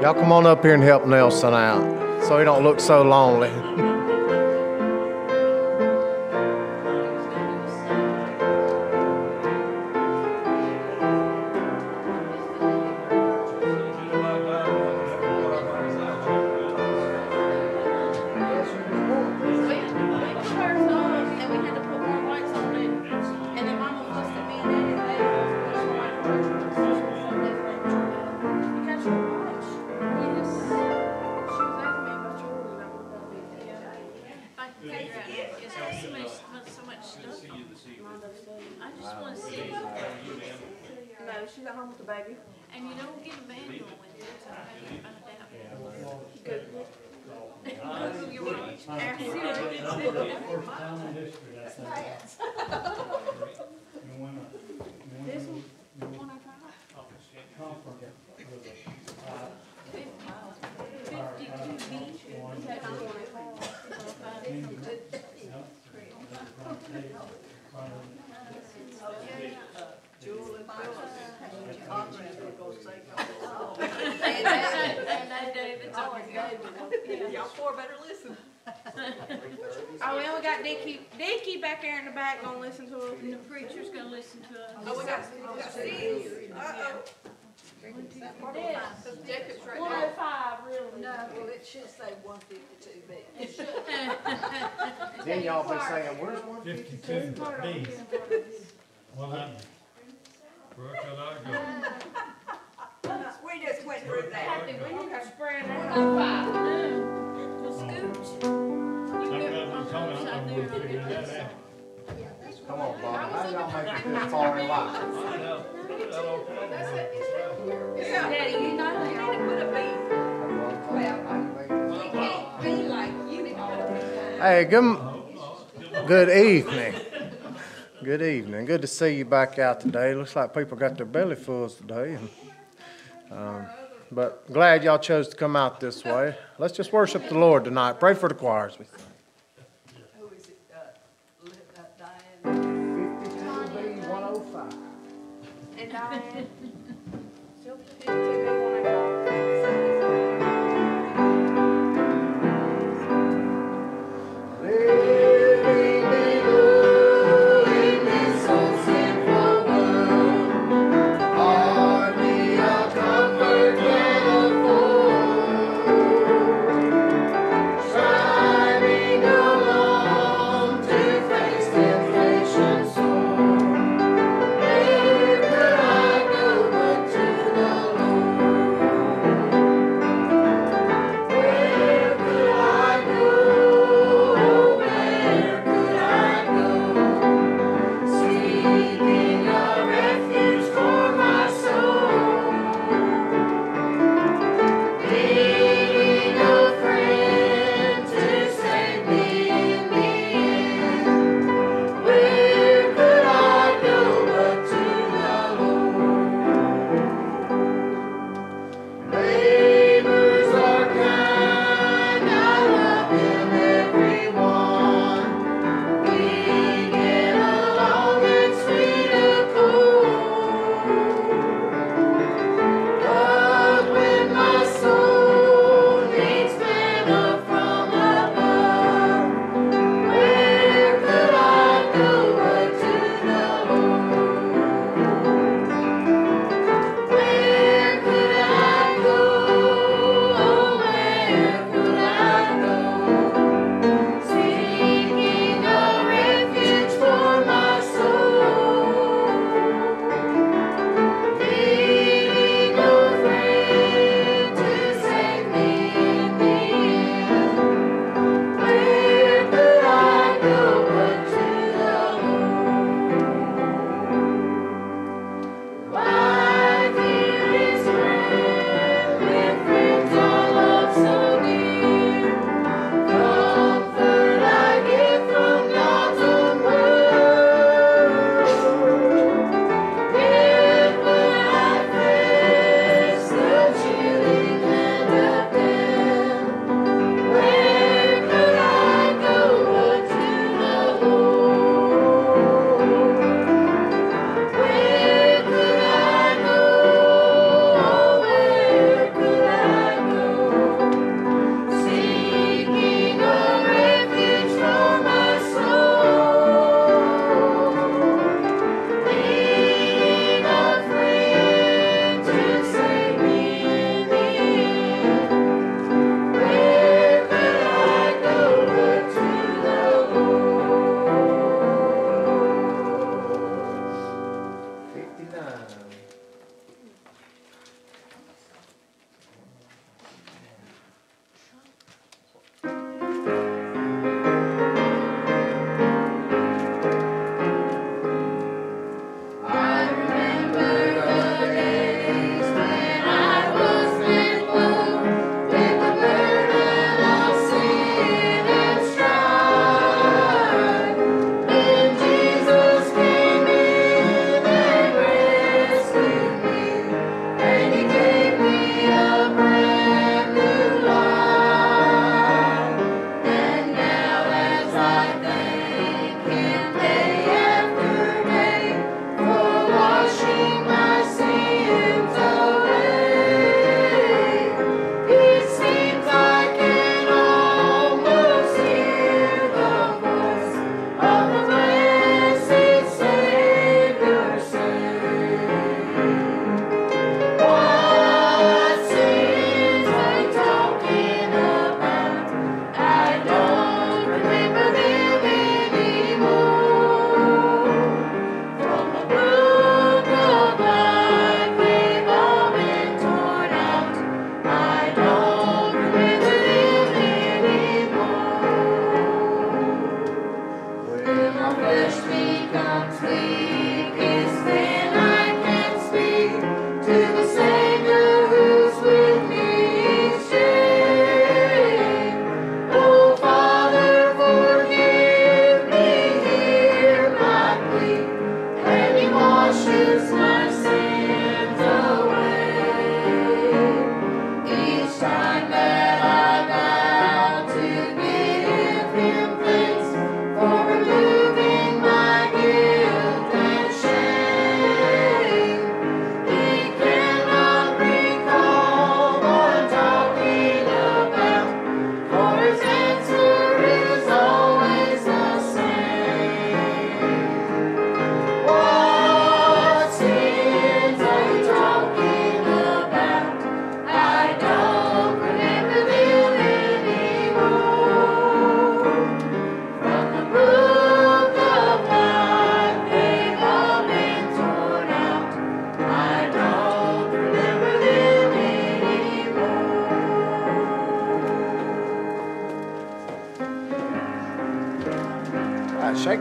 Y'all come on up here and help Nelson out so he don't look so lonely. that's all Daddy, you not. Hey, good, good evening. Good evening. Good to see you back out today. Looks like people got their belly fulls today. Um, but glad y'all chose to come out this way. Let's just worship the Lord tonight. Pray for the choirs. Valerie.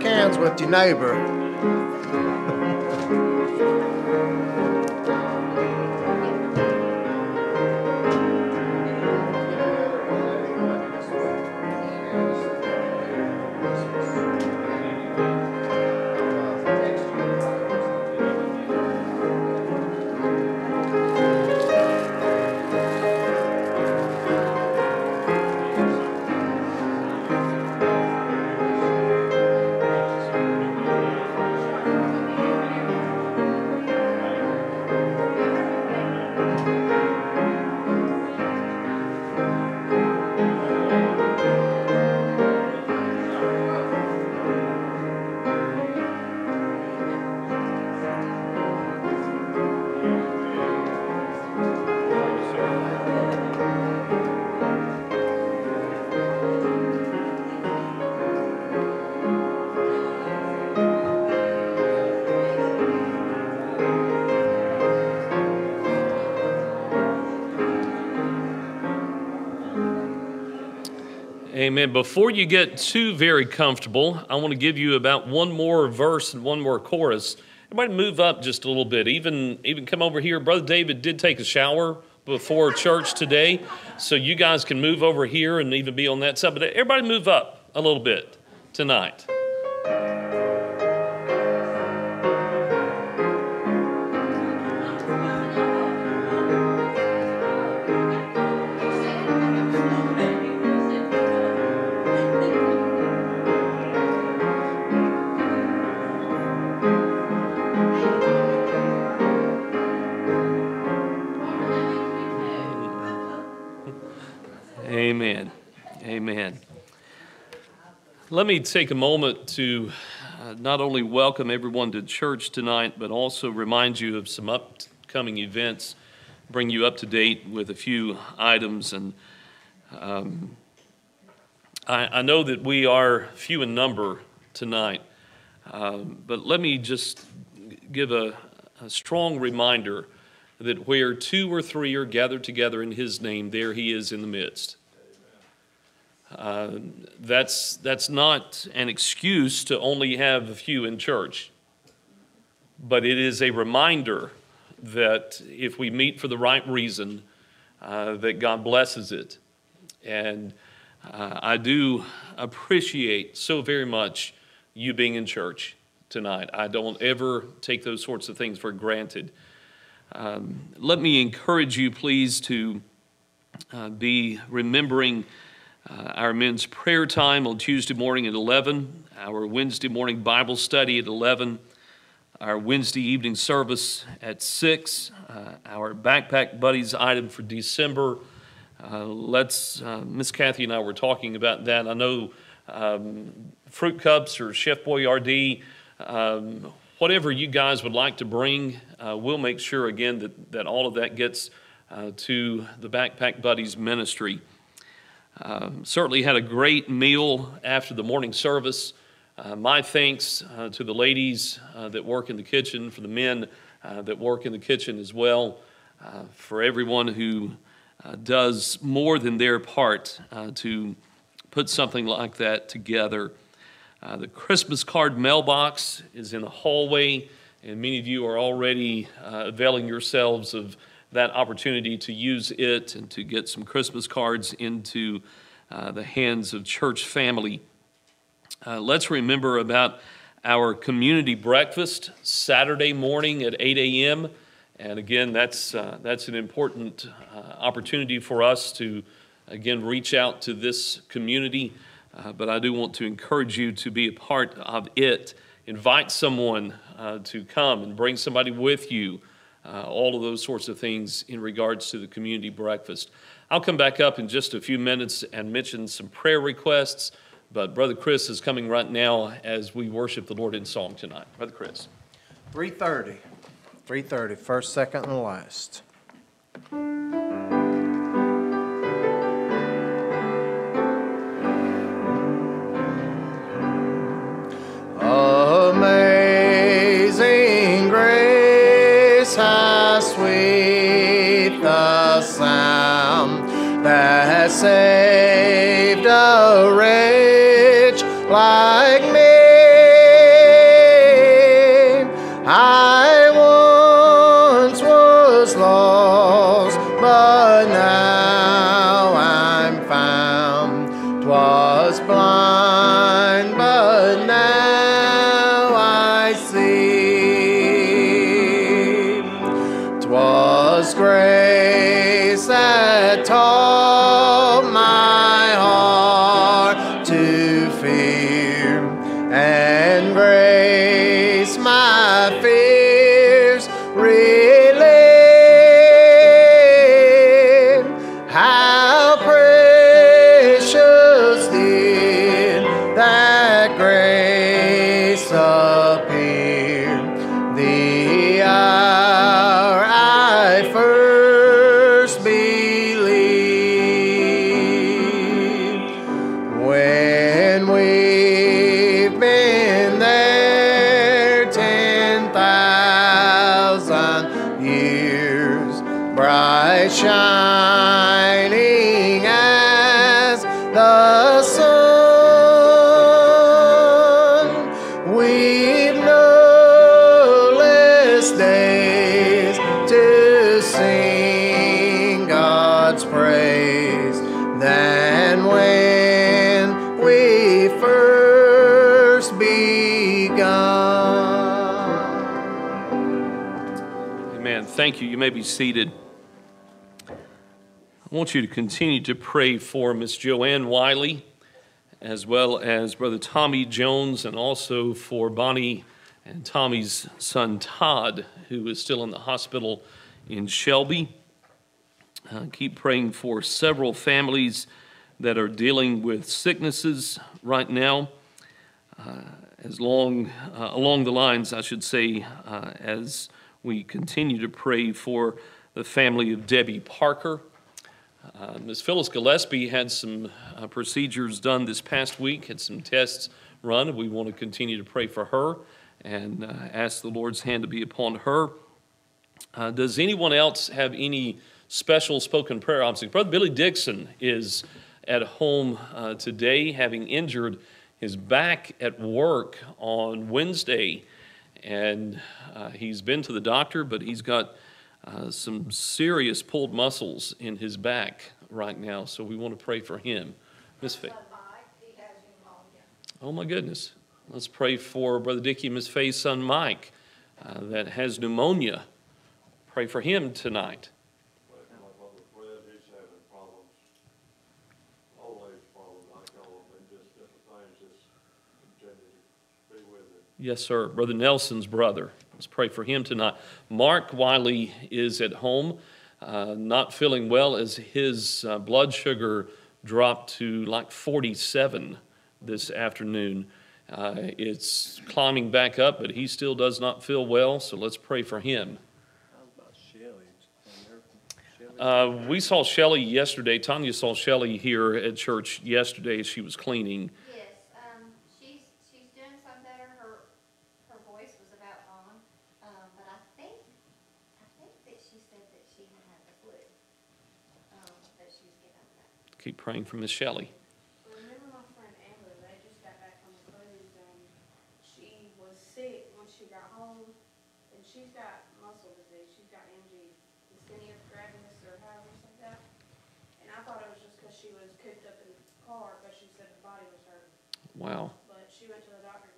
Hands with your neighbor. Amen. Before you get too very comfortable, I want to give you about one more verse and one more chorus. Everybody move up just a little bit. Even even come over here. Brother David did take a shower before church today, so you guys can move over here and even be on that side. But everybody move up a little bit tonight. Let me take a moment to uh, not only welcome everyone to church tonight, but also remind you of some upcoming events, bring you up to date with a few items. And um, I, I, know that we are few in number tonight, um, but let me just give a, a strong reminder that where two or three are gathered together in his name, there he is in the midst. Uh, that's, that's not an excuse to only have a few in church, but it is a reminder that if we meet for the right reason, uh, that God blesses it. And uh, I do appreciate so very much you being in church tonight. I don't ever take those sorts of things for granted. Um, let me encourage you, please, to uh, be remembering uh, our men's prayer time on Tuesday morning at 11, our Wednesday morning Bible study at 11, our Wednesday evening service at 6, uh, our Backpack Buddies item for December. Uh, let's, uh, Miss Kathy and I were talking about that. I know um, Fruit Cups or Chef Boyardee, um, whatever you guys would like to bring, uh, we'll make sure again that, that all of that gets uh, to the Backpack Buddies ministry. Um, certainly had a great meal after the morning service. Uh, my thanks uh, to the ladies uh, that work in the kitchen, for the men uh, that work in the kitchen as well, uh, for everyone who does more than their part to put something like that together. the Christmas card mailbox is in the hallway, and many of you are already availing yourselves of that opportunity to use it and to get some Christmas cards into uh, the hands of church family. Uh, let's remember about our community breakfast Saturday morning at 8 a.m. And again, that's, uh, that's an important uh, opportunity for us to, again, reach out to this community. Uh, but I do want to encourage you to be a part of it. Invite someone uh, to come and bring somebody with you uh, all of those sorts of things in regards to the community breakfast. I'll come back up in just a few minutes and mention some prayer requests, but Brother Chris is coming right now as we worship the Lord in song tonight. Brother Chris. 330. 330, first, second, and last. Saved a wretch like me. Seated. I want you to continue to pray for Miss Joanne Wiley, as well as Brother Tommy Jones, and also for Bonnie and Tommy's son Todd, who is still in the hospital in Shelby. Uh, keep praying for several families that are dealing with sicknesses right now as long, uh, along the lines, I should say, uh, as we continue to pray for the family of Debbie Parker. Uh, Ms. Phyllis Gillespie had some uh, procedures done this past week, had some tests run. We want to continue to pray for her and uh, ask the Lord's hand to be upon her. Uh, does anyone else have any special spoken prayer objects? Brother Billy Dixon is at home uh, today, having injured his back at work on Wednesday. And uh, he's been to the doctor, but he's got uh, some serious pulled muscles in his back right now. So we want to pray for him. Miss Faye. Oh, my goodness. Let's pray for Brother Dickey and Miss Faye's son Mike uh, that has pneumonia. Pray for him tonight. Yes, sir. Brother Nelson's brother. Let's pray for him tonight. Mark Wiley is at home, uh, not feeling well as his uh, blood sugar dropped to like 47 this afternoon. Uh, it's climbing back up, but he still does not feel well, so let's pray for him. How about Shelly? Shelly. Uh, we saw Shelly yesterday. Tanya saw Shelly here at church yesterday as she was cleaning.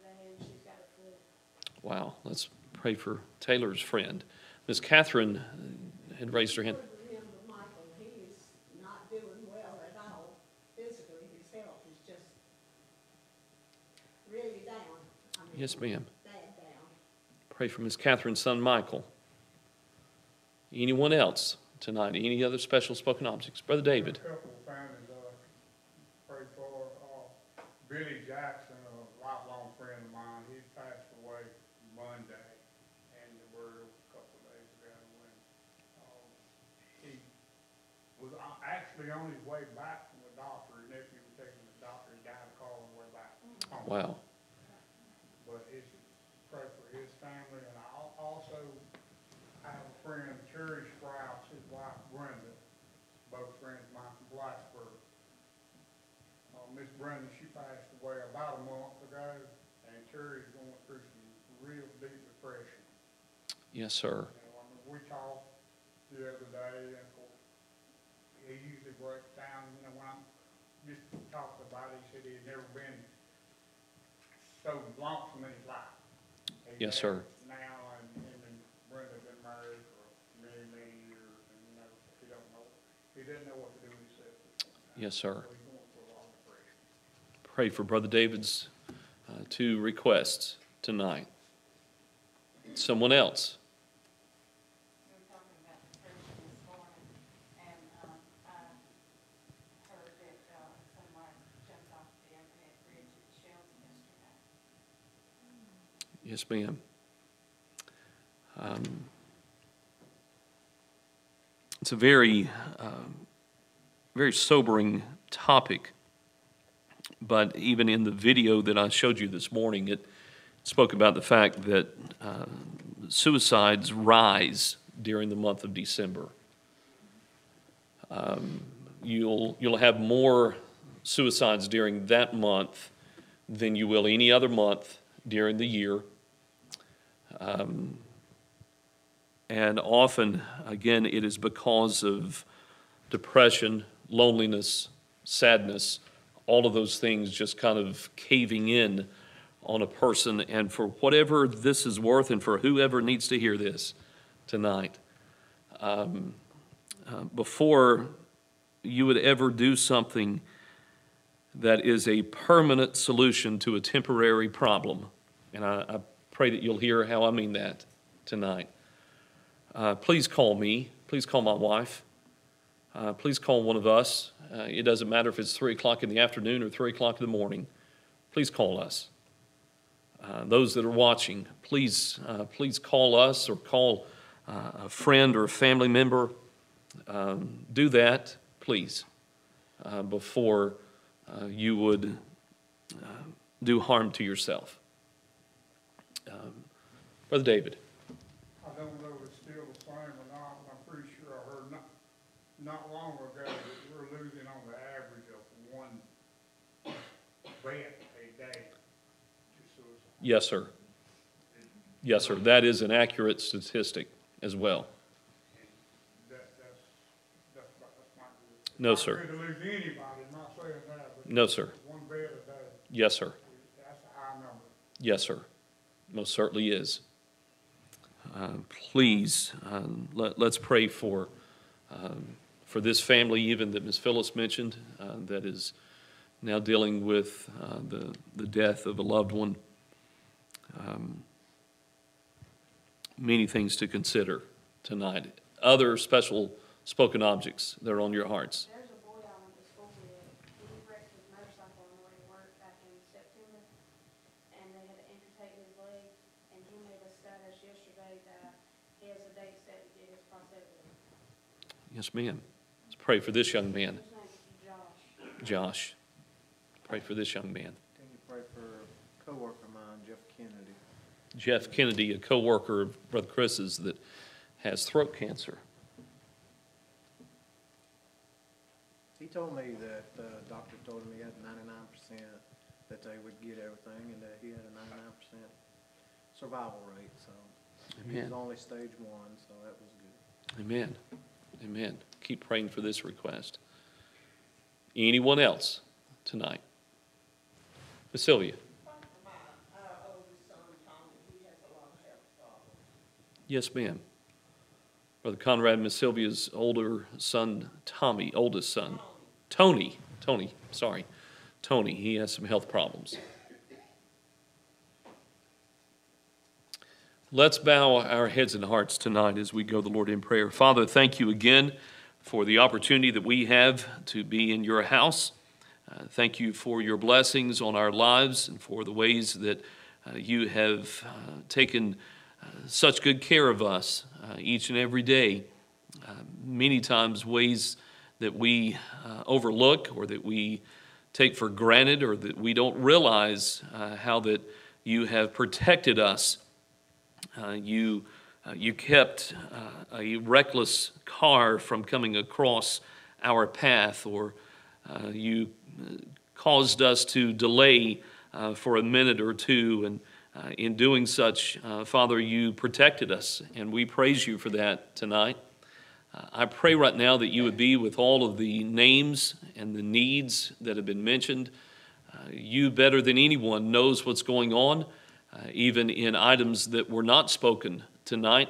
Today and she's got a flu. Wow, let's pray for Taylor's friend. Miss Catherine had raised her hand. Him, but Michael, he is not doing well at all. Physically, his health is just really down. I mean, Yes, ma'am. Pray for Miss Catherine's son, Michael. Anyone else tonight? Any other special spoken objects? Brother David. A couple of families, uh, prayed for, uh, Billy Jackson, a lifelong friend of mine, he passed away Monday, and the word a couple of days ago when, um, he was uh, actually on his way back from the doctor, his nephew was taking the doctor, he died the car on the way back. home. Wow. But it's, pray for his family, and I al- also have a friend, Cherry Sprouse, his wife Brenda, both friends of mine from Blacksburg. Uh, Miss Brenda, she passed away about a month ago, and Cherry's going through some real deep depression. Yes, sir. You know, I mean, we talked the other day, and of course, he usually breaks down, you know, when I'm just talked about it, he said he had never been so lonesome in his life. He's Yes, sir. married Now, and him and Brenda been married for many, many years, and, you know, he don't know, he didn't know what to do with himself. Yes, sir. So he's going through a lot of sir. Pray for Brother David's uh, two requests tonight. Someone else? Yes, ma'am. Um, It's a very, um, very sobering topic, but even in the video that I showed you this morning, it spoke about the fact that uh, suicides rise during the month of December. Um, You'll, you'll have more suicides during that month than you will any other month during the year. Um, And often, again, it is because of depression, loneliness, sadness, all of those things just kind of caving in on a person. And for whatever this is worth, and for whoever needs to hear this tonight, um, uh, before you would ever do something that is a permanent solution to a temporary problem, and I, I pray that you'll hear how I mean that tonight. Uh, please call me. Please call my wife. Uh, please call one of us. Uh, it doesn't matter if it's 3 o'clock in the afternoon or 3 o'clock in the morning. Please call us. Uh, those that are watching, please, uh, please call us or call uh, a friend or a family member. Um, do that, please, uh, before you would do harm to yourself. Um, Brother David. I don't know if it's still the same or not, but I'm pretty sure I heard not, not long ago that we're losing on the average of one vet a day to suicide. Yes, sir. Yes, sir. That is an accurate statistic as well. No, sir. No, sir. Yes, sir. Yes, sir. Most certainly is. Uh, Please, um, let, let's pray for, um, for this family even that Ms. Phyllis mentioned, uh, that is now dealing with uh, the, the death of a loved one. Um, Many things to consider tonight. Other special spoken objects that are on your hearts. There's a boy I went to school with, he wrecked his motorcycle on the way to work back in September, and they had to his leg, and he made a status yesterday that he has a date set to get his prosthetic. Yes, ma'am. Let's pray for this young man, Josh. Josh. Pray for this young man. Can you pray for a coworker of mine, Jeff Kennedy? Jeff Kennedy, a co-worker of Brother Chris's that has throat cancer. He told me that the doctor told him he had ninety-nine percent, that they would get everything, and that he had a ninety-nine percent survival rate, so. He was Amen. only stage one, so that was good. Amen. Amen. Keep praying for this request. Anyone else tonight? Miss Yes, ma'am. Brother Conrad and Miss Sylvia's older son, Tommy, oldest son, Tony, Tony, sorry, Tony, he has some health problems. Let's bow our heads and hearts tonight as we go the Lord in prayer. Father, thank you again for the opportunity that we have to be in your house. Uh, thank you for your blessings on our lives and for the ways that uh, you have uh, taken such good care of us uh, each and every day. Uh, many times, ways that we uh, overlook or that we take for granted or that we don't realize how that you have protected us you, uh, you kept uh, a reckless car from coming across our path, or uh, you caused us to delay for a minute or two. And uh, in doing such, uh, Father, you protected us, and we praise you for that tonight. Uh, I pray right now that you would be with all of the names and the needs that have been mentioned. Uh, you, better than anyone, knows what's going on, uh, even in items that were not spoken tonight,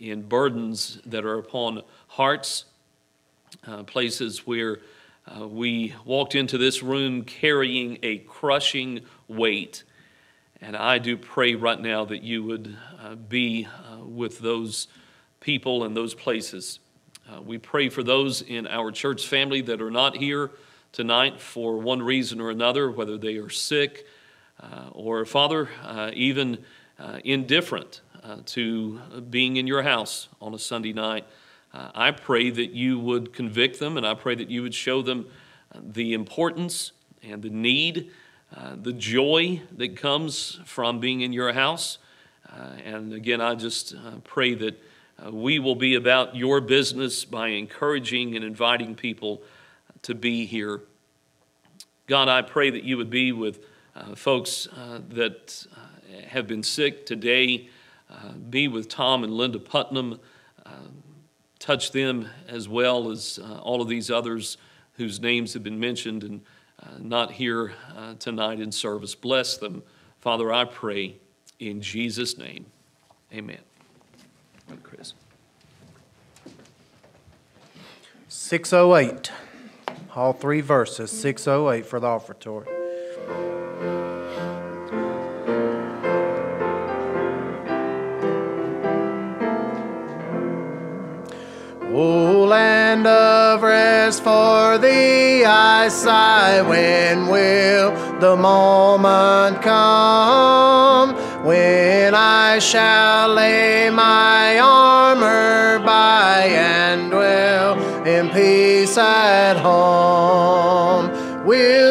in burdens that are upon hearts, uh, places where we walked into this room carrying a crushing weight. And I do pray right now that you would uh, be uh, with those people and those places. Uh, we pray for those in our church family that are not here tonight for one reason or another, whether they are sick uh, or, Father, uh, even uh, indifferent to being in your house on a Sunday night. I pray that you would convict them and I pray that you would show them the importance and the need, the joy that comes from being in your house. and again, I just pray that. Uh, we will be about your business by encouraging and inviting people to be here. God, I pray that you would be with uh, folks uh, that uh, have been sick today. Uh, be with Tom and Linda Putnam. Uh, touch them as well as all of these others whose names have been mentioned and Uh, not here uh, tonight in service. Bless them. Father, I pray in Jesus' name. Amen. Chris. 608, all three verses, 608 for the offertory. O land of rest for thee I sigh, when will the moment come? when I shall lay my armor by and dwell in peace at home. We'll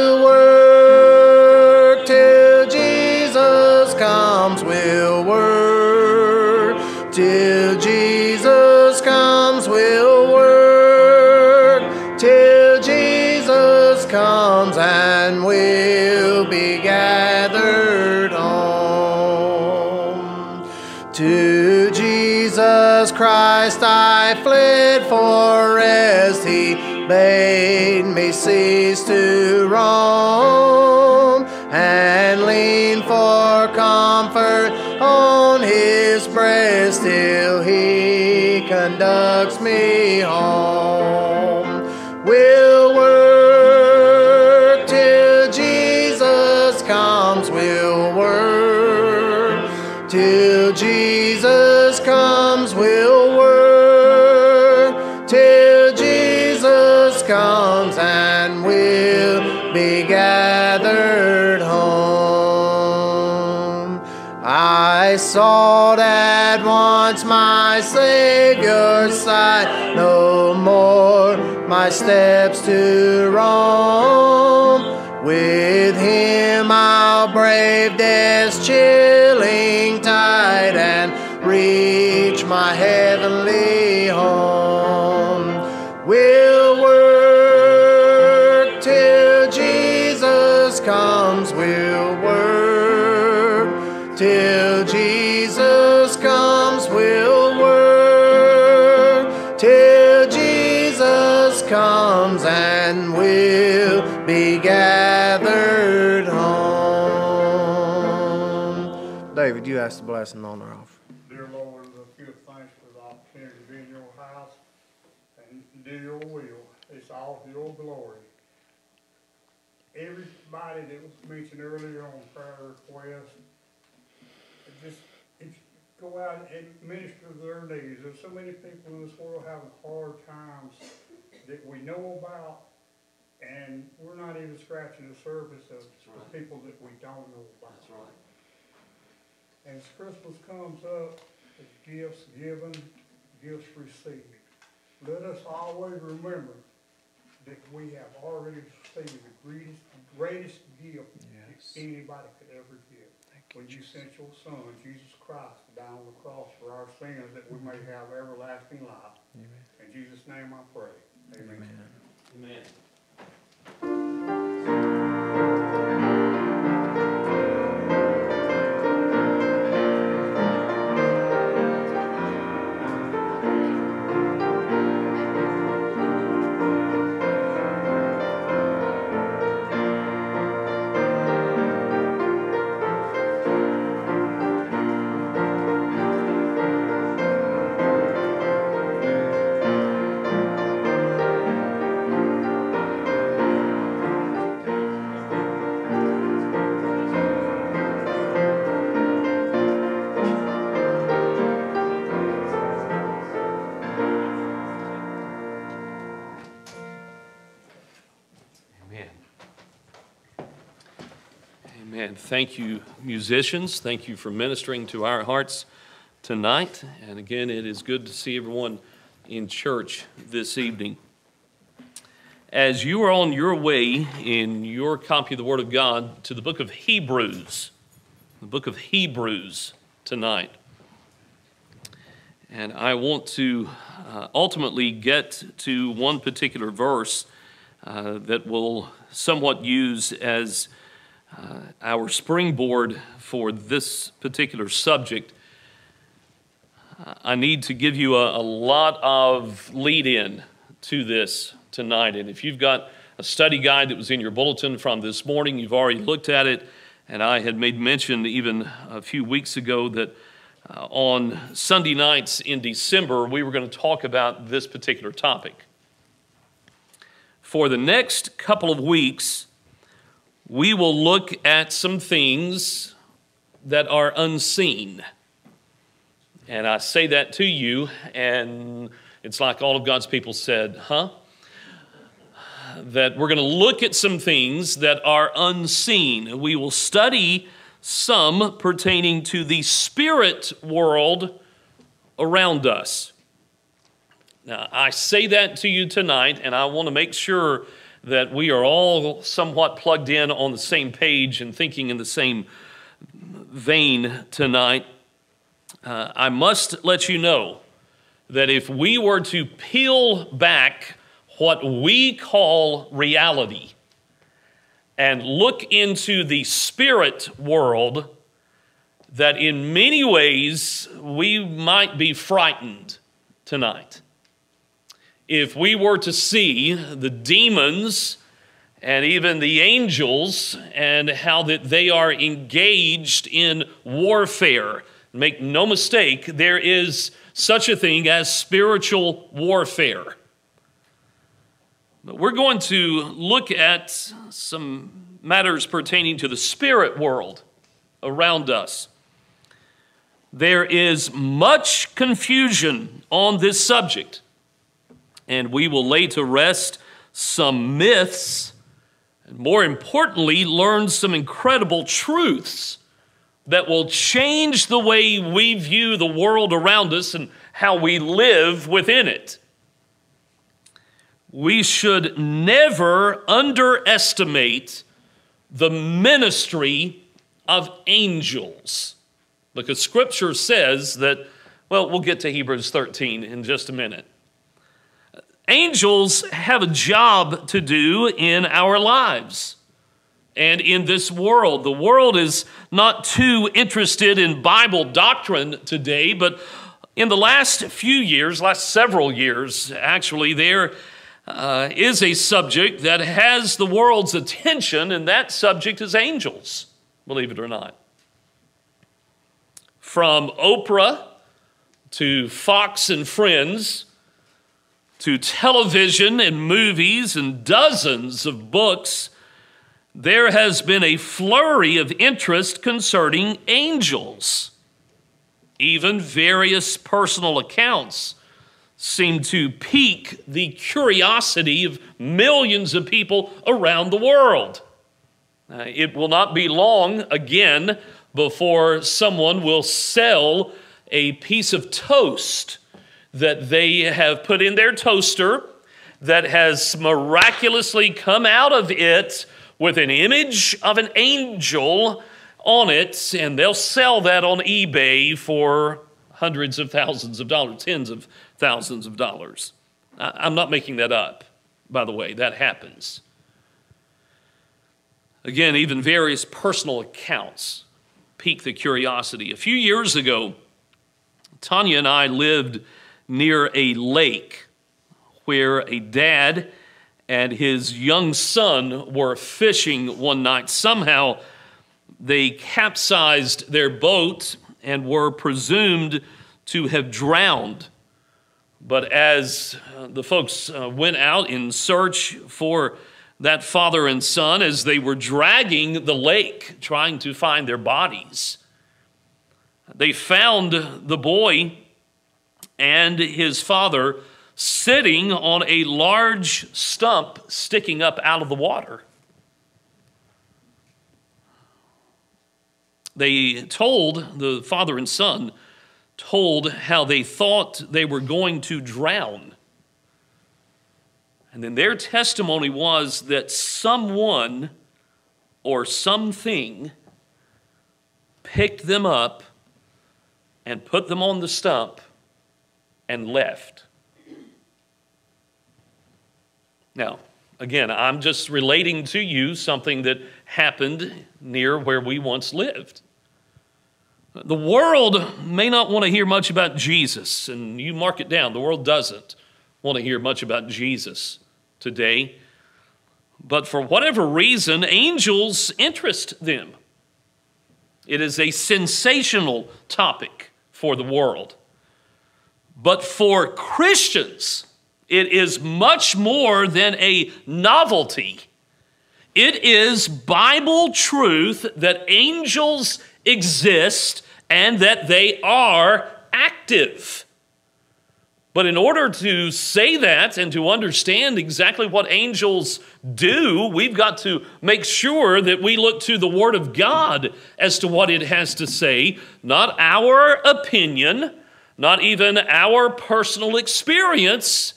He bade me cease to roam my steps to roam. With him I'll brave death's chilling ask the blessing on our offering. Dear Lord, I give thanks for the opportunity to be in your house and do your will. It's all for your glory. Everybody that was mentioned earlier on prayer requests, it just, it's, go out and minister to their needs. There's so many people in this world having hard times that we know about, and we're not even scratching the surface of the people that we don't know about. That's right. As Christmas comes up, it's gifts given, gifts received. Let us always remember that we have already received the greatest, greatest gift that anybody could ever give. When you sent your son, Jesus Christ, down on the cross for our sins, that we may have everlasting life. In Jesus' name I pray. Amen. Amen. Amen. Thank you, musicians. Thank you for ministering to our hearts tonight. And again, it is good to see everyone in church this evening. As you are on your way in your copy of the Word of God to the book of Hebrews, the book of Hebrews tonight. And I want to uh, ultimately get to one particular verse uh, that will somewhat use as uh, our springboard for this particular subject. I need to give you a, a lot of lead in to this tonight. And if you've got a study guide that was in your bulletin from this morning, you've already looked at it. And I had made mention even a few weeks ago that uh, on Sunday nights in December, we were going to talk about this particular topic. For the next couple of weeks, we will look at some things that are unseen. And I say that to you, and it's like all of God's people said, huh? That we're going to look at some things that are unseen. We will study some pertaining to the spirit world around us. Now, I say that to you tonight, and I want to make sure that we are all somewhat plugged in on the same page and thinking in the same vein tonight. Uh, I must let you know that if we were to peel back what we call reality and look into the spirit world, that in many ways we might be frightened tonight if we were to see the demons and even the angels and how that they are engaged in warfare. Make no mistake, there is such a thing as spiritual warfare. But we're going to look at some matters pertaining to the spirit world around us. There is much confusion on this subject and we will lay to rest some myths, and more importantly, learn some incredible truths that will change the way we view the world around us and how we live within it. We should never underestimate the ministry of angels because scripture says that, well, we'll get to Hebrews 13 in just a minute. Angels have a job to do in our lives and in this world. The world is not too interested in Bible doctrine today, but in the last few years, last several years, actually, there uh, is a subject that has the world's attention, and that subject is angels, believe it or not. From Oprah to Fox and Friends, to television and movies and dozens of books, there has been a flurry of interest concerning angels. Even various personal accounts seem to pique the curiosity of millions of people around the world. Uh, it will not be long again before someone will sell a piece of toast that they have put in their toaster that has miraculously come out of it with an image of an angel on it, and they'll sell that on eBay for hundreds of thousands of dollars, tens of thousands of dollars. I'm not making that up, by the way, that happens. Again, even various personal accounts pique the curiosity. A few years ago, Tanya and I lived near a lake where a dad and his young son were fishing one night. Somehow they capsized their boat and were presumed to have drowned. But as uh, the folks uh, went out in search for that father and son, as they were dragging the lake trying to find their bodies, they found the boy and his father sitting on a large stump sticking up out of the water. they told, the father and son told how they thought they were going to drown. And then their testimony was that someone or something picked them up and put them on the stump and left. Now, again, I'm just relating to you something that happened near where we once lived. The world may not want to hear much about Jesus, and you mark it down. The world doesn't want to hear much about Jesus today. But for whatever reason, angels interest them. It is a sensational topic for the world. But for Christians, it is much more than a novelty. It is Bible truth that angels exist and that they are active. But in order to say that and to understand exactly what angels do, we've got to make sure that we look to the Word of God as to what it has to say, not our opinion, not even our personal experience,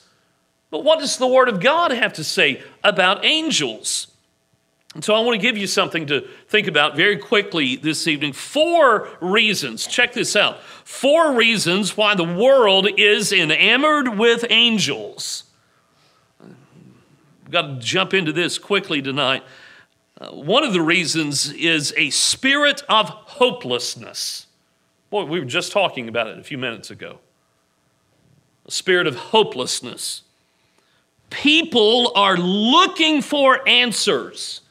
but what does the Word of God have to say about angels? And so I want to give you something to think about very quickly this evening. Four reasons. Check this out. Four reasons why the world is enamored with angels. We've got to jump into this quickly tonight. Uh, one of the reasons is a spirit of hopelessness. Boy, we were just talking about it a few minutes ago. A spirit of hopelessness. People are looking for answers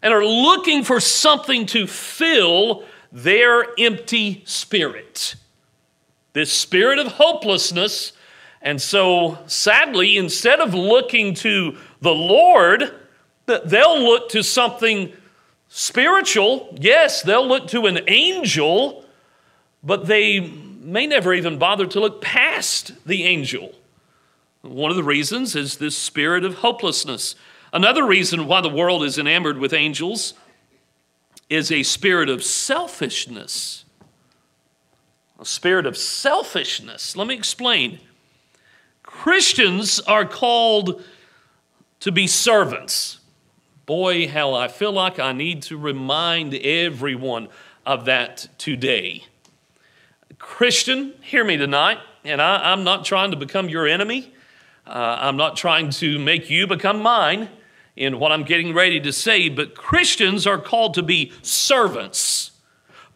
and are looking for something to fill their empty spirit. This spirit of hopelessness. And so, sadly, instead of looking to the Lord, they'll look to something spiritual. Yes, they'll look to an angel, but they may never even bother to look past the angel. One of the reasons is this spirit of hopelessness. Another reason why the world is enamored with angels is a spirit of selfishness. A spirit of selfishness. Let me explain. Christians are called to be servants. Boy, how I feel like I need to remind everyone of that today. Christian, hear me tonight, and I, am not trying to become your enemy. Uh, I'm not trying to make you become mine in what I'm getting ready to say, but Christians are called to be servants.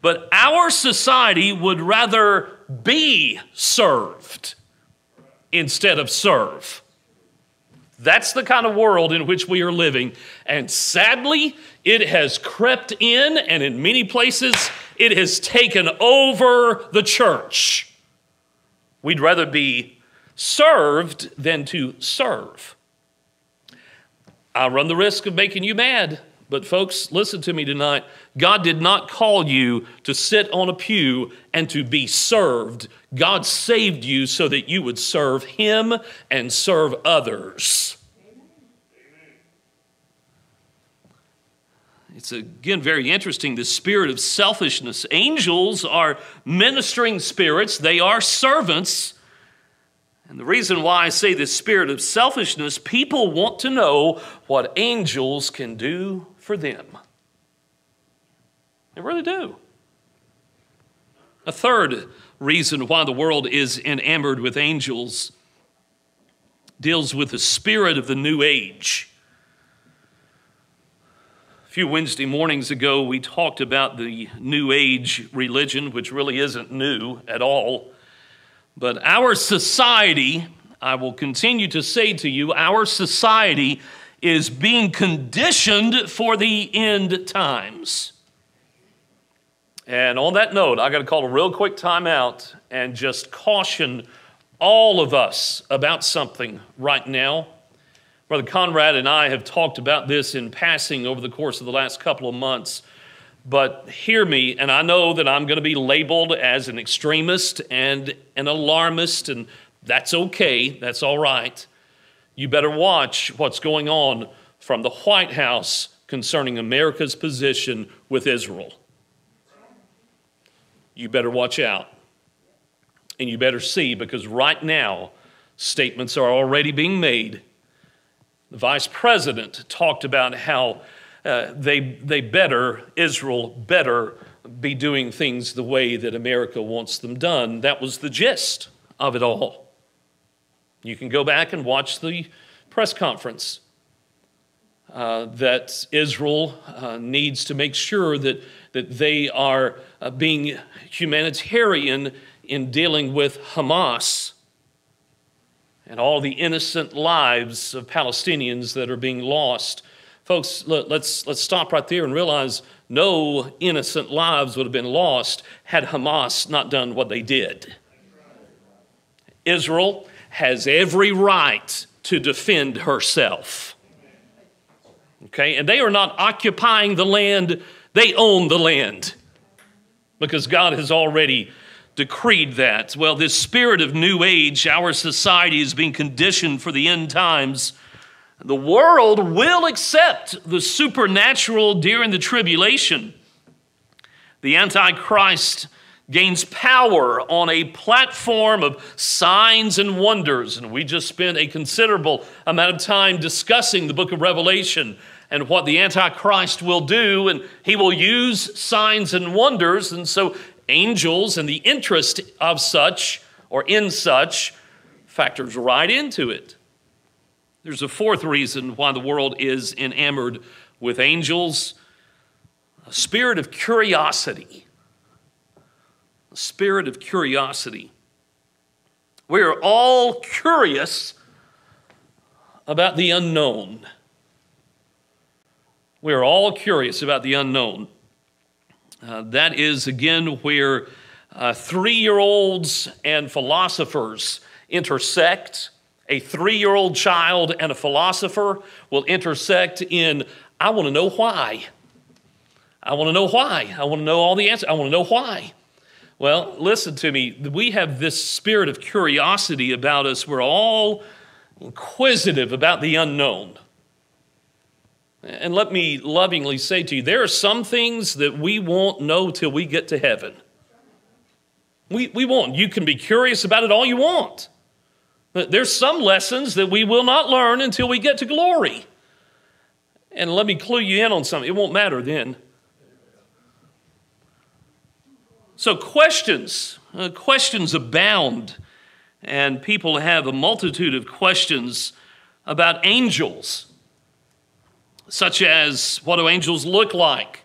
But our society would rather be served instead of serve. That's the kind of world in which we are living. And sadly, it has crept in, and in many places, it has taken over the church. We'd rather be served than to serve. I run the risk of making you mad. But, folks, listen to me tonight. God did not call you to sit on a pew and to be served. God saved you so that you would serve Him and serve others. It's again very interesting the spirit of selfishness. Angels are ministering spirits, they are servants. And the reason why I say this spirit of selfishness, people want to know what angels can do for them. They really do. A third reason why the world is enamored with angels deals with the spirit of the new age. Few Wednesday mornings ago, we talked about the new age religion, which really isn't new at all. But our society, I will continue to say to you, our society is being conditioned for the end times. And on that note, I got to call a real quick timeout and just caution all of us about something right now. Brother Conrad and I have talked about this in passing over the course of the last couple of months. But hear me, and I know that I'm going to be labeled as an extremist and an alarmist, and that's okay, that's all right. You better watch what's going on from the White House concerning America's position with Israel. you better watch out. And you better see because right now, statements are already being made. Vice president talked about how uh, they, they better, Israel better be doing things the way that America wants them done. That was the gist of it all. You can go back and watch the press conference uh, that Israel uh, needs to make sure that, that they are uh, being humanitarian in dealing with Hamas and all the innocent lives of Palestinians that are being lost. Folks, let's, let's stop right there and realize no innocent lives would have been lost had Hamas not done what they did. Israel has every right to defend herself. Okay, and they are not occupying the land, they own the land because God has already decreed that. Well, this spirit of New Age, our society is being conditioned for the end times. The world will accept the supernatural during the tribulation. The Antichrist gains power on a platform of signs and wonders. And we just spent a considerable amount of time discussing the book of Revelation and what the Antichrist will do. And he will use signs and wonders. And so angels and the interest of such or in such factors right into it. There's a fourth reason why the world is enamored with angels a spirit of curiosity. A spirit of curiosity. We are all curious about the unknown. We are all curious about the unknown. Uh, that is, again, where uh, three year olds and philosophers intersect. A three year old child and a philosopher will intersect in, I want to know why. I want to know why. I want to know all the answers. I want to know why. Well, listen to me. We have this spirit of curiosity about us. We're all inquisitive about the unknown. And let me lovingly say to you there are some things that we won't know till we get to heaven. We, we won't. You can be curious about it all you want. But there's some lessons that we will not learn until we get to glory. And let me clue you in on something. It won't matter then. So, questions, uh, questions abound, and people have a multitude of questions about angels such as what do angels look like?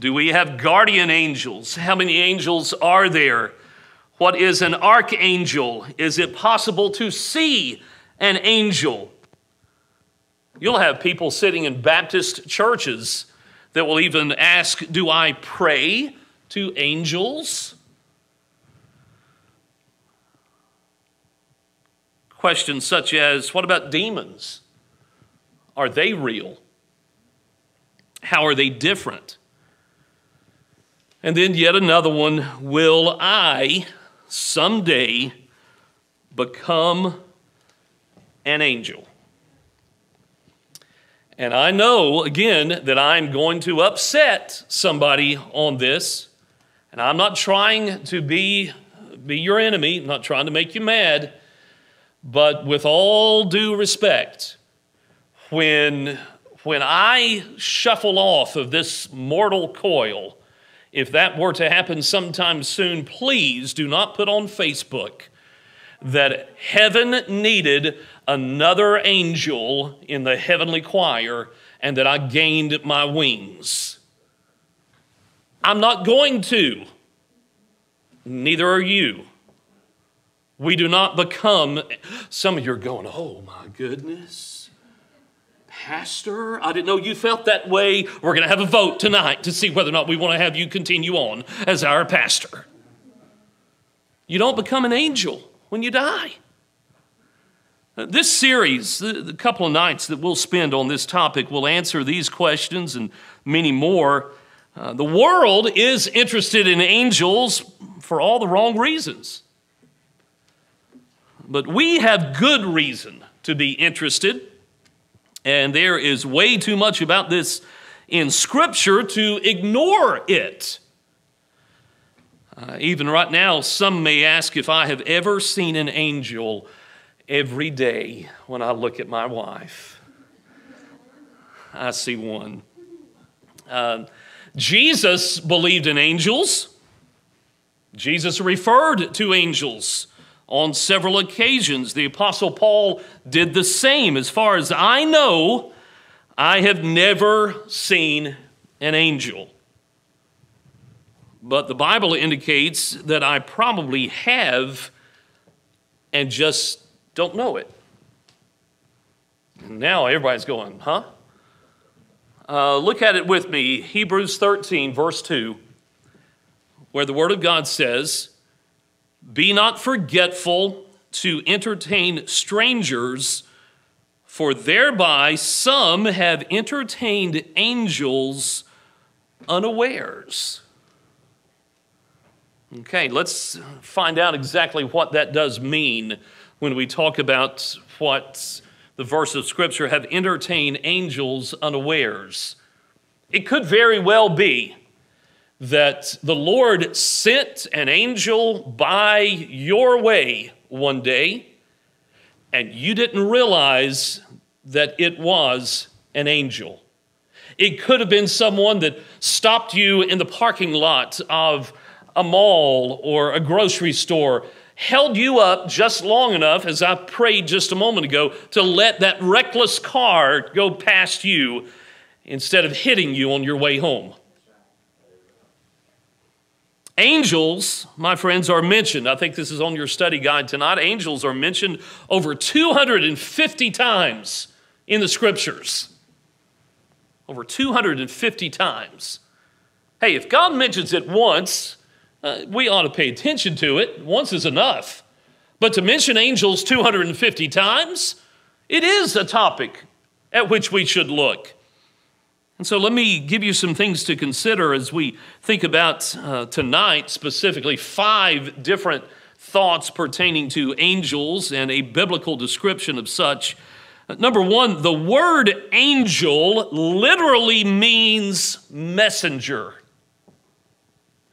Do we have guardian angels? How many angels are there? What is an archangel? Is it possible to see an angel? You'll have people sitting in Baptist churches that will even ask, Do I pray to angels? Questions such as, What about demons? Are they real? How are they different? And then yet another one Will I someday become an angel? And I know, again, that I'm going to upset somebody on this. And I'm not trying to be, be your enemy, I'm not trying to make you mad. But with all due respect, when, when I shuffle off of this mortal coil, if that were to happen sometime soon, please do not put on Facebook that heaven needed another angel in the heavenly choir and that I gained my wings. I'm not going to. Neither are you. We do not become, some of you are going, oh my goodness. Pastor, I didn't know you felt that way. We're going to have a vote tonight to see whether or not we want to have you continue on as our pastor. You don't become an angel when you die. Uh, this series, the couple of nights that we'll spend on this topic, will answer these questions and many more. Uh, the world is interested in angels for all the wrong reasons. But we have good reason to be interested and there is way too much about this in Scripture to ignore it. Uh, even right now, some may ask if I have ever seen an angel every day when I look at my wife. I see one. Uh, Jesus believed in angels. Jesus referred to angels on several occasions. The Apostle Paul did the same. As far as I know, I have never seen an angel. But the Bible indicates that I probably have and just don't know it. Now everybody's going, huh? Uh, look at it with me Hebrews 13, verse 2, where the Word of God says, Be not forgetful to entertain strangers, for thereby some have entertained angels unawares. Okay, let's find out exactly what that does mean when we talk about what the verse of Scripture have entertained angels unawares. It could very well be that the Lord sent an angel by your way one day, and you didn't realize that it was an angel. It could have been someone that stopped you in the parking lot of a mall or a grocery store, held you up just long enough, as I prayed just a moment ago, to let that reckless car go past you instead of hitting you on your way home. Angels, my friends, are mentioned. I think this is on your study guide tonight. Angels are mentioned over 250 times in the scriptures. Over 250 times. Hey, if God mentions it once, uh, we ought to pay attention to it. Once is enough. But to mention angels 250 times, it is a topic at which we should look. And so let me give you some things to consider as we think about uh, tonight, specifically five different thoughts pertaining to angels and a biblical description of such. Uh, number one, the word angel literally means messenger.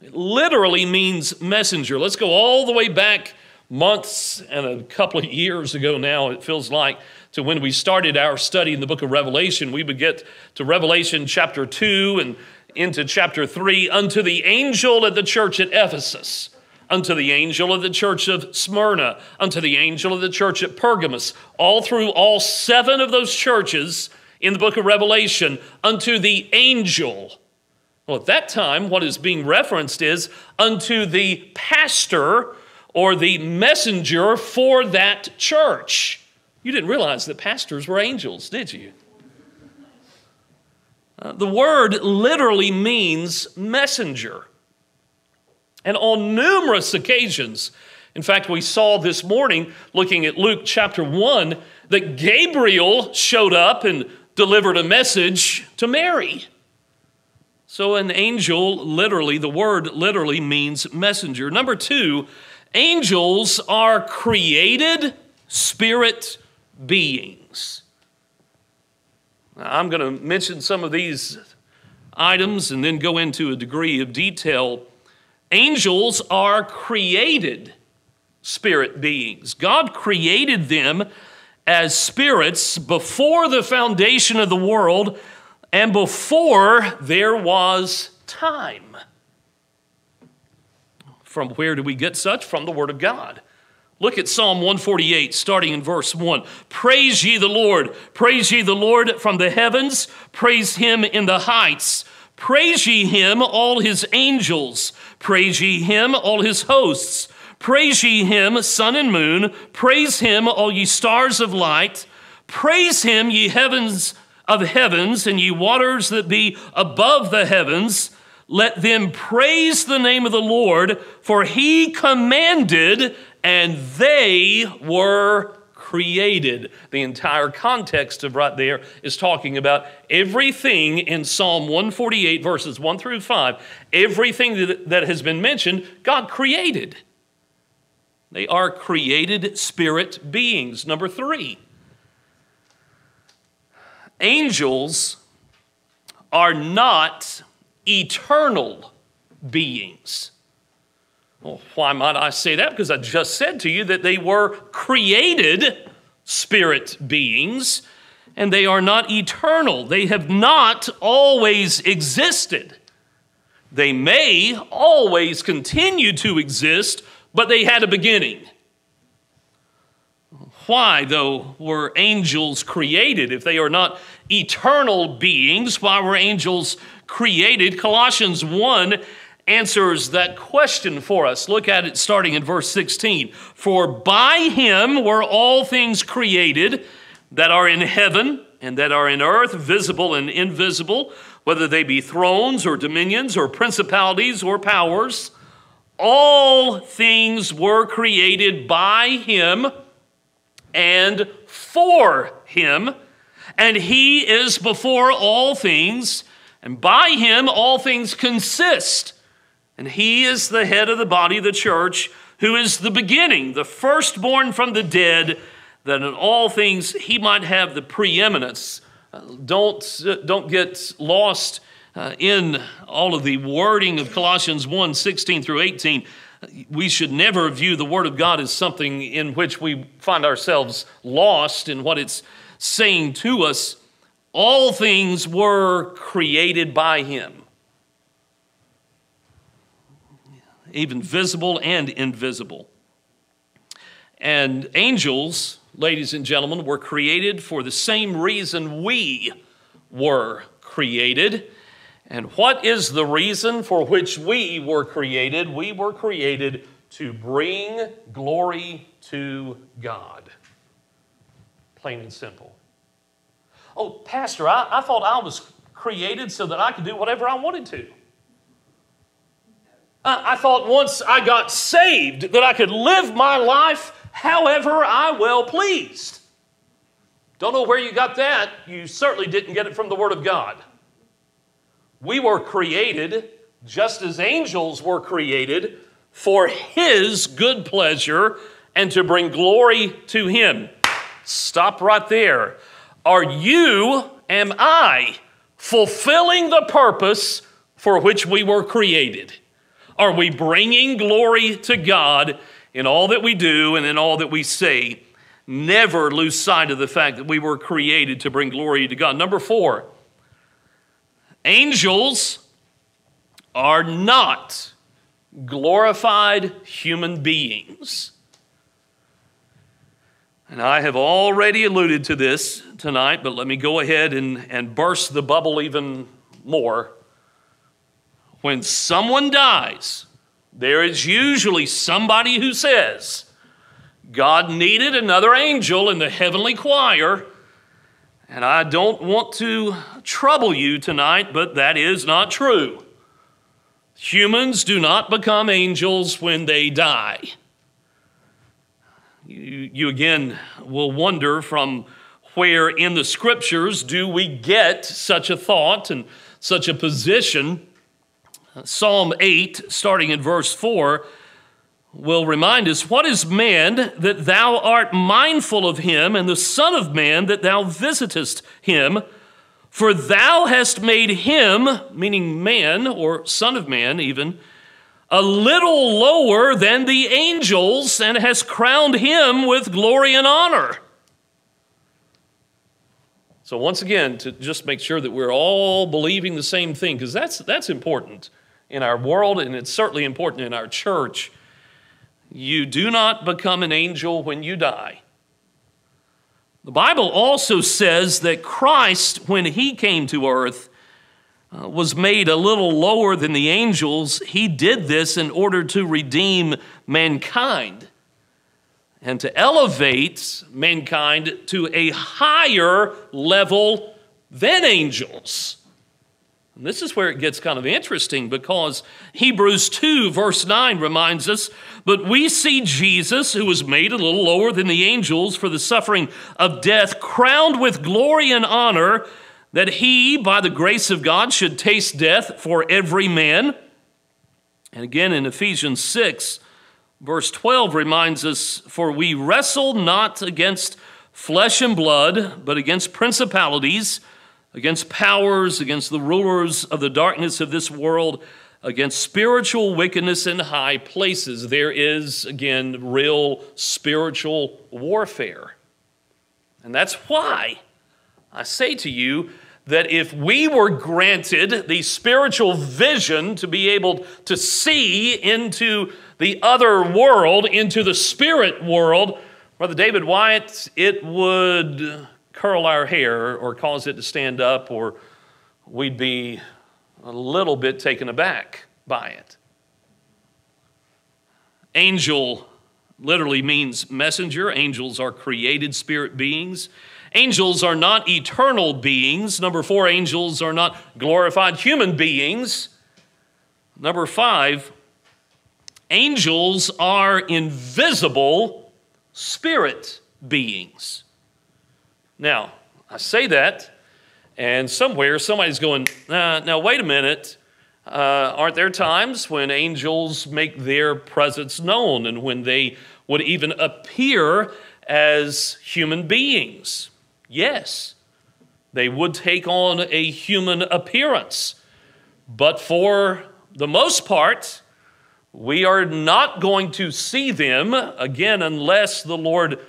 It literally means messenger. Let's go all the way back months and a couple of years ago now, it feels like, to when we started our study in the book of Revelation. We would get to Revelation chapter 2 and into chapter 3 unto the angel of the church at Ephesus, unto the angel of the church of Smyrna, unto the angel of the church at Pergamos, all through all seven of those churches in the book of Revelation, unto the angel. Well, at that time, what is being referenced is unto the pastor or the messenger for that church. You didn't realize that pastors were angels, did you? Uh, the word literally means messenger. And on numerous occasions, in fact, we saw this morning looking at Luke chapter 1 that Gabriel showed up and delivered a message to Mary. So, an angel, literally, the word literally means messenger. Number two, angels are created spirit beings. Now, I'm going to mention some of these items and then go into a degree of detail. Angels are created spirit beings. God created them as spirits before the foundation of the world and before there was time. From where do we get such? From the Word of God. Look at Psalm 148, starting in verse 1. Praise ye the Lord. Praise ye the Lord from the heavens. Praise him in the heights. Praise ye him, all his angels. Praise ye him, all his hosts. Praise ye him, sun and moon. Praise him, all ye stars of light. Praise him, ye heavens of heavens, and ye waters that be above the heavens. Let them praise the name of the Lord, for he commanded and they were created. The entire context of right there is talking about everything in Psalm 148, verses 1 through 5. Everything that, that has been mentioned, God created. They are created spirit beings. Number three, angels are not eternal beings. Well, why might I say that? Because I just said to you that they were created spirit beings and they are not eternal. They have not always existed. They may always continue to exist, but they had a beginning. Why, though, were angels created? If they are not eternal beings, why were angels created? Colossians 1 answers that question for us. Look at it starting in verse 16. For by him were all things created that are in heaven and that are in earth, visible and invisible, whether they be thrones or dominions or principalities or powers. All things were created by him and for him, and he is before all things, and by him all things consist. And he is the head of the body, of the church, who is the beginning, the firstborn from the dead, that in all things he might have the preeminence. Uh, don't, uh, don't get lost uh, in all of the wording of Colossians 1 16 through 18 we should never view the Word of God as something in which we find ourselves lost in what it's saying to us. All things were created by Him, even visible and invisible. And angels, ladies and gentlemen, were created for the same reason we were created. And what is the reason for which we were created? We were created to bring glory to God. Plain and simple. Oh, Pastor, I, I thought I was created so that I could do whatever I wanted to. I, thought once I got saved that I could live my life however I well pleased. Don't know where you got that. You certainly didn't get it from the Word of God. We were created just as angels were created for His good pleasure and to bring glory to Him. Stop right there. Are you, am I, fulfilling the purpose for which we were created? Are we bringing glory to God in all that we do and in all that we say? Never lose sight of the fact that we were created to bring glory to God. Number four, Angels are not glorified human beings. And I have already alluded to this tonight, but let me go ahead and, and burst the bubble even more. When someone dies, there is usually somebody who says, God needed another angel in the heavenly choir and I don't want to trouble you tonight, but that is not true. Humans do not become angels when they die. You, you again will wonder from where in the scriptures do we get such a thought and such a position. Psalm 8, starting in verse 4, will remind us What is man that thou art mindful of him, and the Son of Man that thou visitest him? For thou hast made him, meaning man or Son of Man even, a little lower than the angels, and hast crowned him with glory and honor. So, once again, to just make sure that we're all believing the same thing, because that's, that's important in our world, and it's certainly important in our church. You do not become an angel when you die. The Bible also says that Christ, when he came to earth, uh, was made a little lower than the angels. He did this in order to redeem mankind and to elevate mankind to a higher level than angels. And this is where it gets kind of interesting because Hebrews 2, verse 9 reminds us But we see Jesus, who was made a little lower than the angels for the suffering of death, crowned with glory and honor, that he, by the grace of God, should taste death for every man. And again in Ephesians 6, verse 12 reminds us For we wrestle not against flesh and blood, but against principalities against powers, against the rulers of the darkness of this world, against spiritual wickedness in high places. There is, again, real spiritual warfare. And that's why I say to you that if we were granted the spiritual vision to be able to see into the other world, into the spirit world, Brother David Wyatt, it would curl our hair or cause it to stand up, or we'd be a little bit taken aback by it. Angel literally means messenger. Angels are created spirit beings. Angels are not eternal beings. Number four, angels are not glorified human beings. Number five, angels are invisible spirit beings. Now, I say that, and somewhere somebody's going, nah, now, wait a minute. Uh, aren't there times when angels make their presence known and when they would even appear as human beings? Yes, they would take on a human appearance. But for the most part, we are not going to see them again unless the Lord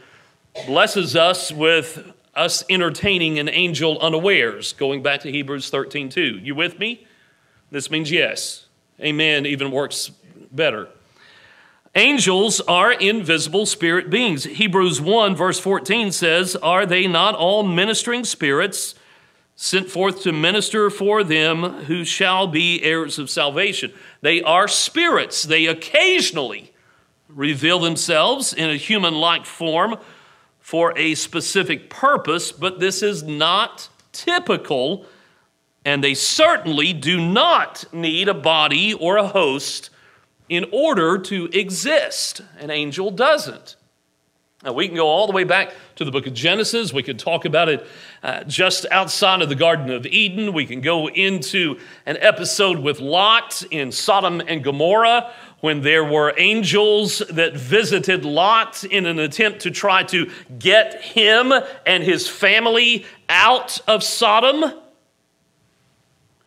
blesses us with us entertaining an angel unawares, going back to Hebrews 13 2. You with me? This means yes. Amen even works better. Angels are invisible spirit beings. Hebrews 1, verse 14 says, Are they not all ministering spirits sent forth to minister for them who shall be heirs of salvation? They are spirits. They occasionally reveal themselves in a human like form for a specific purpose, but this is not typical, and they certainly do not need a body or a host in order to exist. An angel doesn't. Now, we can go all the way back to the book of Genesis. We could talk about it uh, just outside of the Garden of Eden. We can go into an episode with Lot in Sodom and Gomorrah when there were angels that visited Lot in an attempt to try to get him and his family out of Sodom.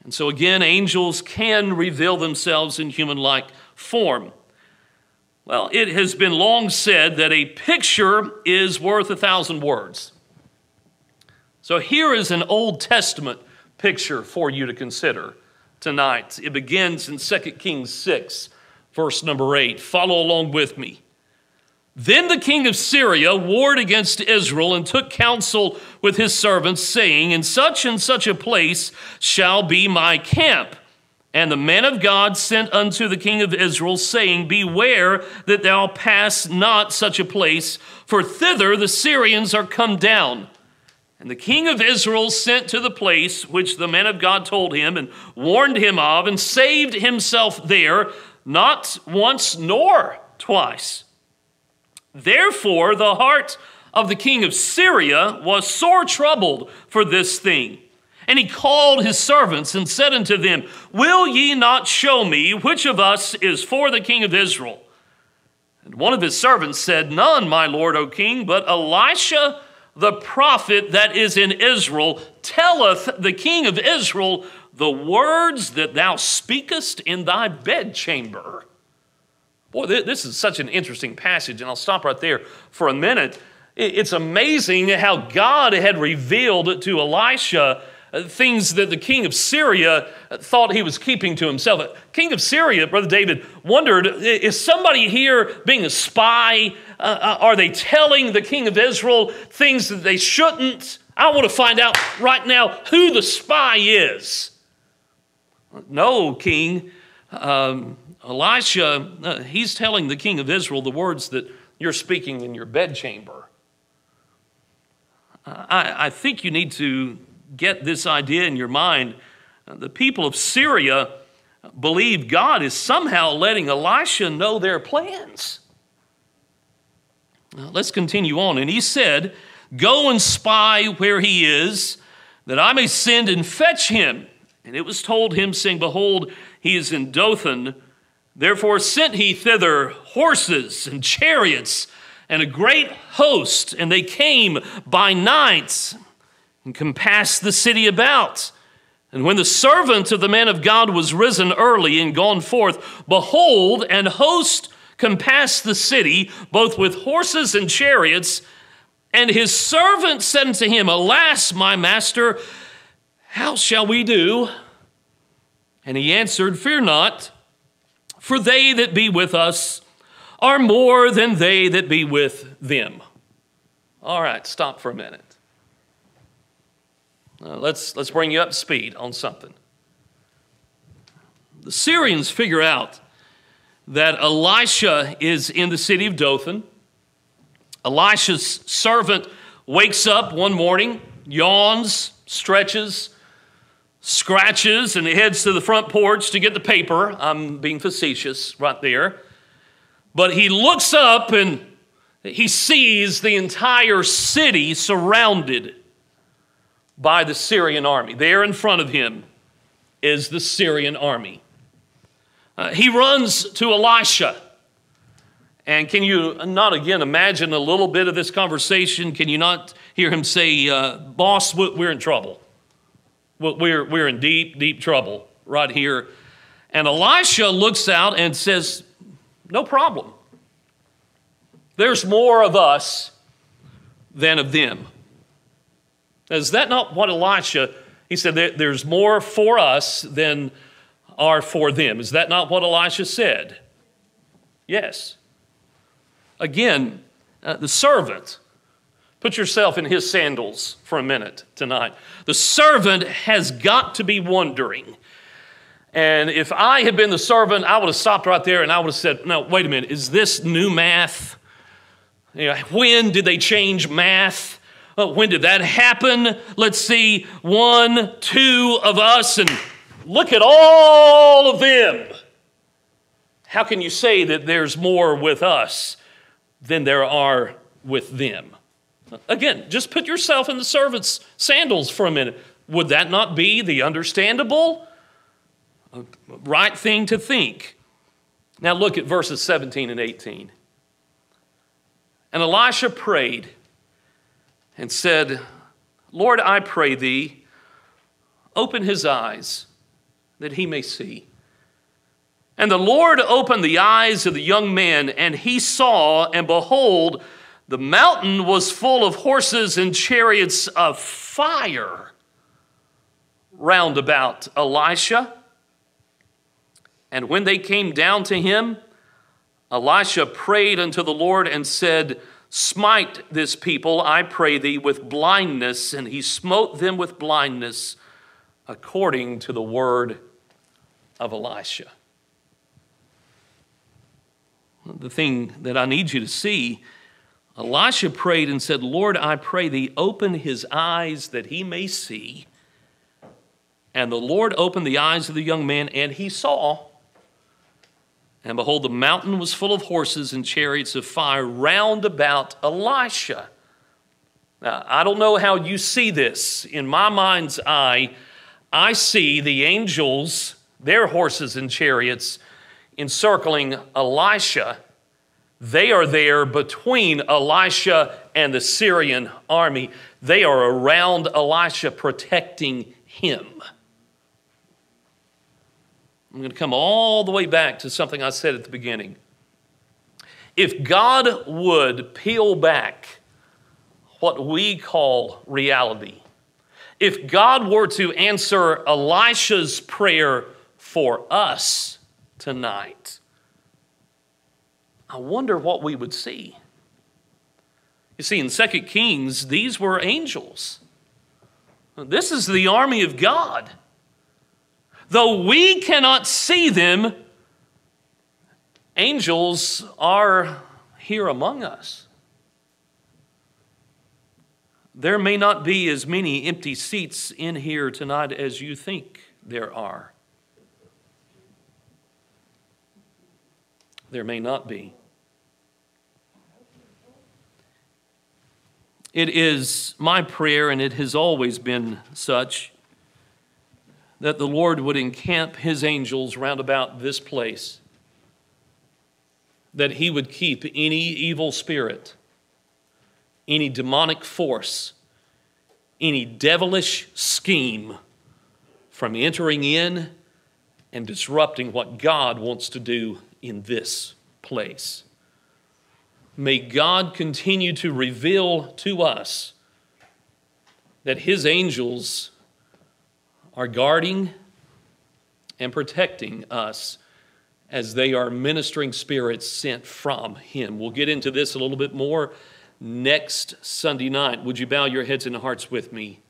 And so, again, angels can reveal themselves in human like form. Well, it has been long said that a picture is worth a thousand words. So here is an Old Testament picture for you to consider tonight. It begins in 2 Kings 6, verse number 8. Follow along with me. Then the king of Syria warred against Israel and took counsel with his servants, saying, In such and such a place shall be my camp and the man of God sent unto the king of Israel, saying, Beware that thou pass not such a place, for thither the Syrians are come down. And the king of Israel sent to the place which the man of God told him, and warned him of, and saved himself there, not once nor twice. Therefore, the heart of the king of Syria was sore troubled for this thing. And he called his servants and said unto them, Will ye not show me which of us is for the king of Israel? And one of his servants said, None, my lord, O king, but Elisha the prophet that is in Israel telleth the king of Israel the words that thou speakest in thy bedchamber. Boy, this is such an interesting passage, and I'll stop right there for a minute. It's amazing how God had revealed to Elisha uh, things that the king of Syria uh, thought he was keeping to himself. King of Syria, Brother David, wondered is somebody here being a spy? Uh, uh, are they telling the king of Israel things that they shouldn't? I want to find out right now who the spy is. No, king. Um, Elisha, uh, he's telling the king of Israel the words that you're speaking in your bedchamber. I, I think you need to get this idea in your mind. The people of Syria believe God is somehow letting Elisha know their plans. Now, let's continue on. And he said, Go and spy where he is, that I may send and fetch him. And it was told him, saying, Behold, he is in Dothan. Therefore sent he thither horses and chariots and a great host, and they came by night and compassed the city about. And when the servant of the man of God was risen early and gone forth, behold, an host compassed the city, both with horses and chariots. And his servant said unto him, Alas, my master, how shall we do? And he answered, Fear not, for they that be with us are more than they that be with them. All right, stop for a minute. Let's, let's bring you up speed on something. The Syrians figure out that Elisha is in the city of Dothan. Elisha's servant wakes up one morning, yawns, stretches, scratches, and he heads to the front porch to get the paper. I'm being facetious right there. But he looks up and he sees the entire city surrounded by the Syrian army. There in front of him is the Syrian army. Uh, he runs to Elisha. And can you not again imagine a little bit of this conversation? Can you not hear him say, uh, Boss, we're in trouble? We're, we're in deep, deep trouble right here. And Elisha looks out and says, No problem. There's more of us than of them. Is that not what Elisha, he said, there's more for us than are for them. Is that not what Elisha said? Yes. Again, uh, the servant, put yourself in his sandals for a minute tonight. The servant has got to be wondering. And if I had been the servant, I would have stopped right there and I would have said, No, wait a minute, is this new math? You know, when did they change math? Uh, when did that happen? Let's see, one, two of us, and look at all of them. How can you say that there's more with us than there are with them? Again, just put yourself in the servant's sandals for a minute. Would that not be the understandable, uh, right thing to think? Now look at verses 17 and 18. And Elisha prayed and said, Lord, I pray thee, open his eyes that he may see. And the Lord opened the eyes of the young man, and he saw, and behold, the mountain was full of horses and chariots of fire round about Elisha. And when they came down to him, Elisha prayed unto the Lord and said, Smite this people, I pray thee, with blindness. And he smote them with blindness according to the word of Elisha. The thing that I need you to see Elisha prayed and said, Lord, I pray thee, open his eyes that he may see. And the Lord opened the eyes of the young man, and he saw. And behold, the mountain was full of horses and chariots of fire round about Elisha. Now, I don't know how you see this. In my mind's eye, I see the angels, their horses and chariots, encircling Elisha. They are there between Elisha and the Syrian army. They are around Elisha, protecting him. I'm going to come all the way back to something I said at the beginning. If God would peel back what we call reality, if God were to answer Elisha's prayer for us tonight, I wonder what we would see. You see, in 2 Kings, these were angels. This is the army of God. Though we cannot see them, angels are here among us. There may not be as many empty seats in here tonight as you think there are. There may not be. It is my prayer, and it has always been such, that the Lord would encamp his angels round about this place, that he would keep any evil spirit, any demonic force, any devilish scheme from entering in and disrupting what God wants to do in this place. May God continue to reveal to us that His angels are guarding and protecting us as they are ministering spirits sent from Him. We'll get into this a little bit more next Sunday night. Would you bow your heads and hearts with me?